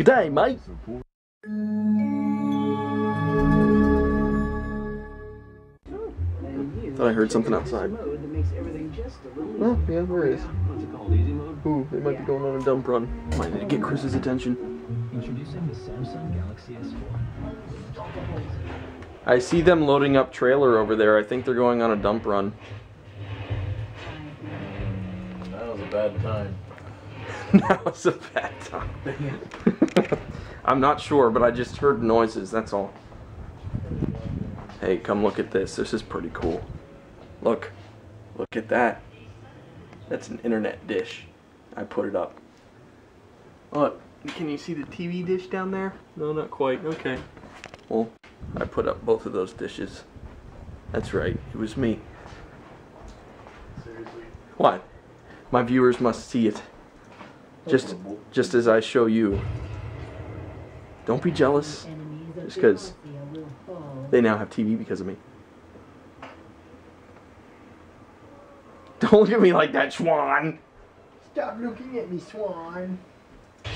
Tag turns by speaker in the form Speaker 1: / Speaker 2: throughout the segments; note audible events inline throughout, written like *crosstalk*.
Speaker 1: Good day, mate. I thought I heard something outside. Oh, yeah, there is. Ooh, they might be going on a dump run. Might need to get Chris's attention.
Speaker 2: Introducing the Samsung Galaxy S4.
Speaker 1: I see them loading up trailer over there. I think they're going on a dump run.
Speaker 3: That was a bad time. *laughs*
Speaker 1: now it's a bad time. *laughs* I'm not sure, but I just heard noises, that's all. Hey, come look at this. This is pretty cool. Look. Look at that. That's an internet dish. I put it up. Look, can you see the TV dish down there? No, not quite. Okay. Well, I put up both of those dishes. That's right. It was me.
Speaker 3: Seriously.
Speaker 1: What? My viewers must see it. Just just as I show you. Don't be jealous. Just because they now have TV because of me. *laughs* Don't look at me like that, Swan!
Speaker 3: Stop looking at me, Swan. *laughs*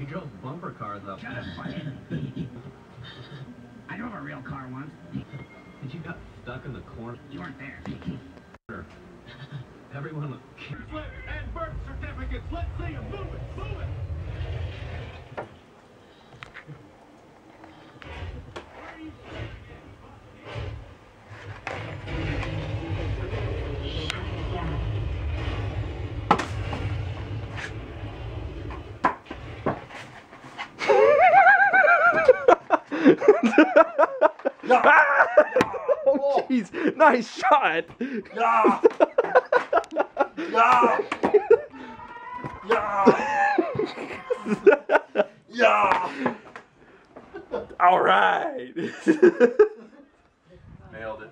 Speaker 2: You drove bumper cars up.
Speaker 4: Shut up, butthead. I drove a real car once.
Speaker 2: Did you got stuck in the corner?
Speaker 4: You weren't there. *laughs*
Speaker 2: Everyone was
Speaker 5: and birth certificates. Let's see them. Move it. Move it. *laughs*
Speaker 1: oh, jeez. Nice shot.
Speaker 3: Yeah. *laughs* Yeah. Yeah. Yeah.
Speaker 1: All right.
Speaker 3: Nailed it.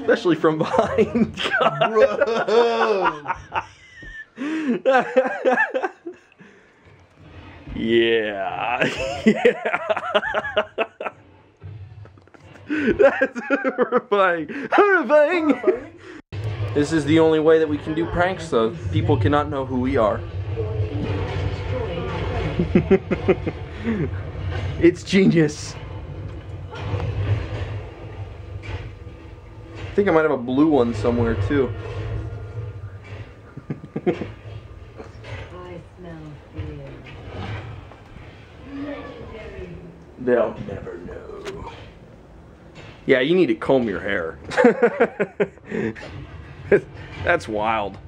Speaker 1: Especially from behind. *laughs* Yeah. *laughs* Yeah. That's horrifying. Horrifying. This is the only way that we can do pranks, though. People cannot know who we are. *laughs* it's genius. I think I might have a blue one somewhere, too.
Speaker 6: I smell fear.
Speaker 1: They'll never know. Yeah, you need to comb your hair. *laughs* That's wild.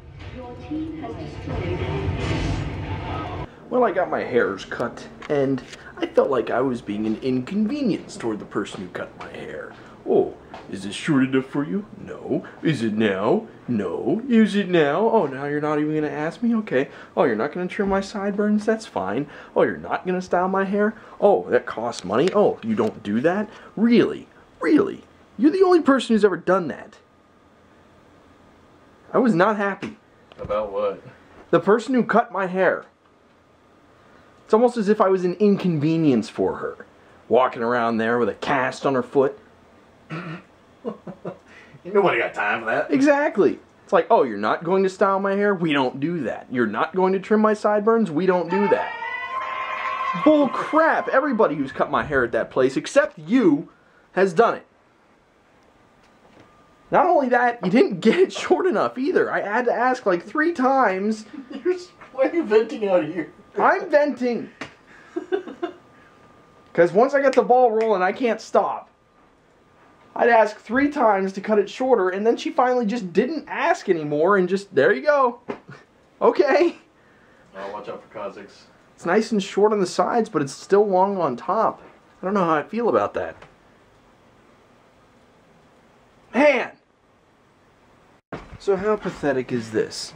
Speaker 1: Well, I got my hairs cut, and I felt like I was being an inconvenience toward the person who cut my hair. Oh, is this short enough for you? No. Is it now? No. Is it now? Oh, now you're not even going to ask me? Okay. Oh, you're not going to trim my sideburns? That's fine. Oh, you're not going to style my hair? Oh, that costs money? Oh, you don't do that? Really? Really? You're the only person who's ever done that. I was not happy.
Speaker 3: About what?
Speaker 1: The person who cut my hair. It's almost as if I was an inconvenience for her. Walking around there with a cast on her foot. *laughs*
Speaker 3: Nobody got time for that.
Speaker 1: Exactly. It's like, oh, you're not going to style my hair? We don't do that. You're not going to trim my sideburns? We don't do that. Bull crap. Everybody who's cut my hair at that place, except you, has done it. Not only that, you didn't *laughs* get it short enough either. I had to ask like three times. *laughs*
Speaker 3: You're, why are you venting out here?
Speaker 1: I'm venting. *laughs* Because once I get the ball rolling, I can't stop. I'd ask three times to cut it shorter, and then she finally just didn't ask anymore, and just, there you go. okay.
Speaker 3: Oh, watch out for Kazakhs.
Speaker 1: It's nice and short on the sides, but it's still long on top. I don't know how I feel about that. So how pathetic is this?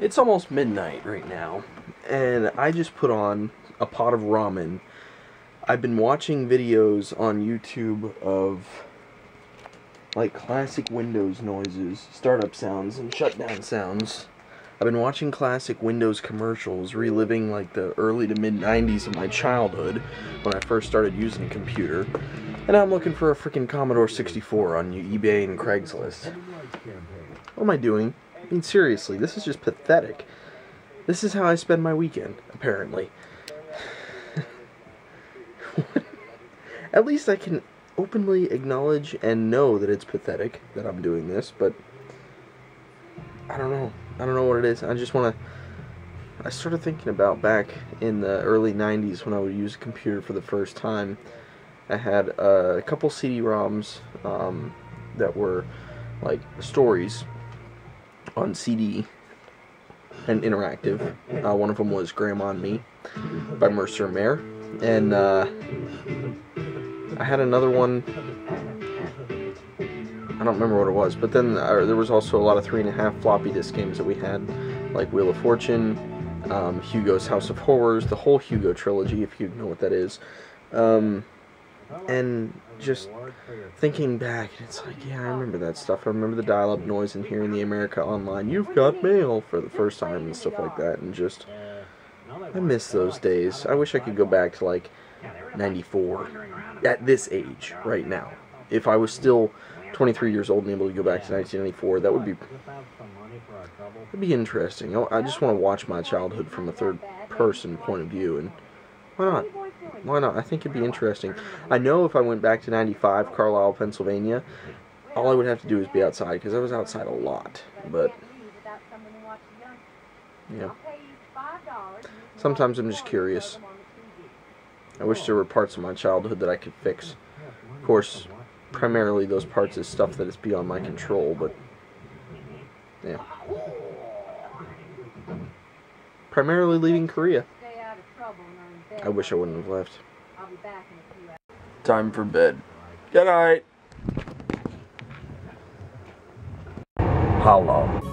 Speaker 1: It's almost midnight right now, and I just put on a pot of ramen. I've been watching videos on YouTube of like classic Windows noises, startup sounds, and shutdown sounds. I've been watching classic Windows commercials, reliving like the early to mid 90s of my childhood when I first started using a computer. And I'm looking for a freaking Commodore 64 on eBay and Craigslist. What am I doing? I mean, seriously, this is just pathetic. This is how I spend my weekend, apparently. *laughs* At least I can openly acknowledge and know that it's pathetic that I'm doing this, but I don't know. I don't know what it is. I just want to. I started thinking about back in the early 90s when I would use a computer for the first time. I had uh, a couple CD-ROMs um, that were like stories on CD and interactive. Uh, one of them was Grandma and Me by Mercer Mayer. And uh, I had another one. I don't remember what it was, but then uh, there was also a lot of three and a half floppy disk games that we had, like Wheel of Fortune, um, Hugo's House of Horrors, the whole Hugo trilogy, if you know what that is. Um, and just thinking back, it's like, yeah, I remember that stuff. I remember the dial-up noise and hearing the America Online, "You've got mail" for the first time and stuff like that, and just I miss those days. I wish I could go back to like '94 at this age right now. If I was still 23 years old and able to go back to 1994, that would be that'd be interesting. I just want to watch my childhood from a third-person point of view, and why not? Why not? I think it'd be interesting. I know if I went back to 95, Carlisle, Pennsylvania, all I would have to do is be outside because I was outside a lot. But yeah, sometimes I'm just curious. I wish there were parts of my childhood that I could fix. Of course, primarily those parts is stuff that is beyond my control, but yeah. Primarily leaving Korea. I wish I wouldn't have left. Time for bed. Good night. Hello.